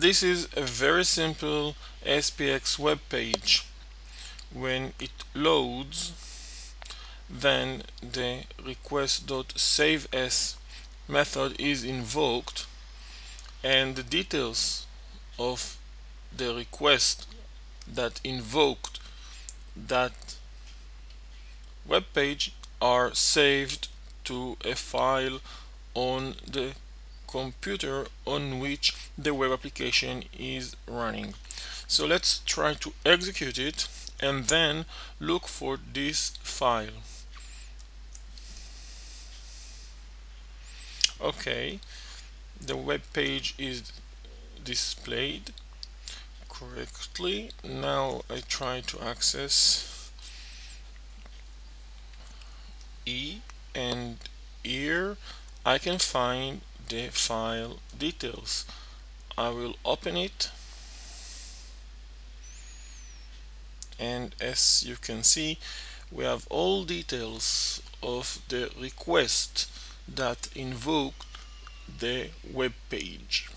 This is a very simple ASPX web page. When it loads, then the request.saveas method is invoked and the details of the request that invoked that web page are saved to a file on the computer on which the web application is running. So let's try to execute it and then look for this file. Okay, the web page is displayed correctly. Now I try to access E and here I can find the file details. I will open it and as you can see we have all details of the request that invoked the web page.